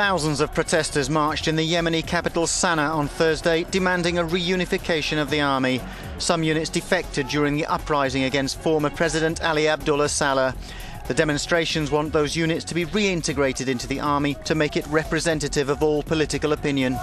Thousands of protesters marched in the Yemeni capital Sana'a on Thursday, demanding a reunification of the army. Some units defected during the uprising against former President Ali Abdullah Saleh. The demonstrations want those units to be reintegrated into the army to make it representative of all political opinion.